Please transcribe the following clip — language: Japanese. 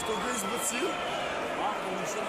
Что весь бацил? А, он еще